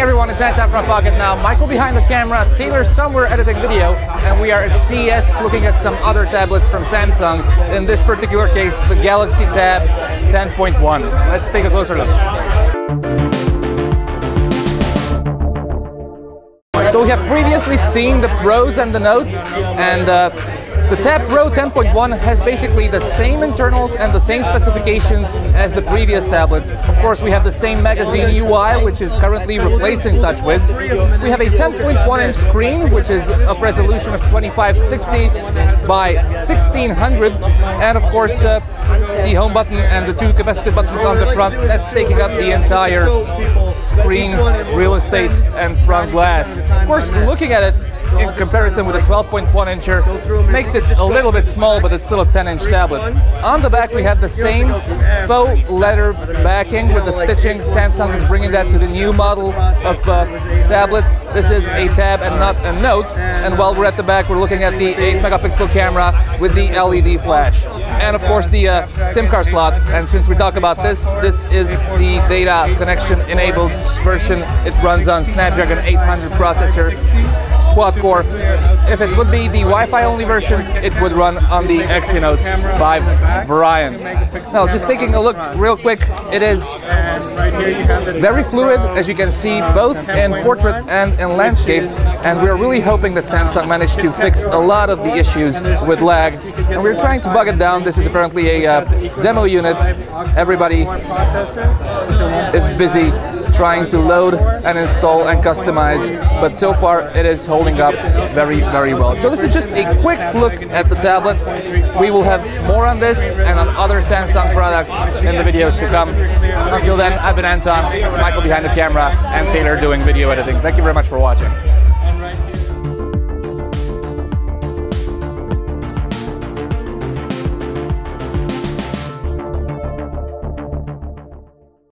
everyone, it's Anton from Pocketnow. Michael behind the camera, Taylor somewhere editing video, and we are at CES looking at some other tablets from Samsung. In this particular case, the Galaxy Tab 10.1. Let's take a closer look. So we have previously seen the pros and the notes, and uh, the Tab Pro 10.1 has basically the same internals and the same specifications as the previous tablets. Of course, we have the same magazine UI, which is currently replacing TouchWiz. We have a 10.1 inch screen, which is of resolution of 2560 by 1600, and of course, uh, the home button and the two capacitive buttons on the front, that's taking up the entire screen, real estate, and front glass. Of course, looking at it, in comparison with a 12.1 incher makes it a little bit small but it's still a 10 inch tablet. On the back we have the same faux leather backing with the stitching. Samsung is bringing that to the new model of uh, tablets. This is a tab and not a note and while we're at the back we're looking at the 8 megapixel camera with the LED flash and of course the uh, SIM card slot and since we talk about this this is the data connection enabled version. It runs on Snapdragon 800 processor quad core. If it would be the Wi-Fi only version, it would run on the Exynos 5 variant. Now, just taking a look real quick, it is very fluid, as you can see, both in portrait and in landscape, and we're really hoping that Samsung managed to fix a lot of the issues with lag, and we're trying to bug it down. This is apparently a uh, demo unit. Everybody is busy trying to load and install and customize, but so far it is holding up very, very well. So this is just a quick look at the tablet. We will have more on this and on other Samsung products in the videos to come. Until then, I've been Anton, Michael behind the camera, and Taylor doing video editing. Thank you very much for watching.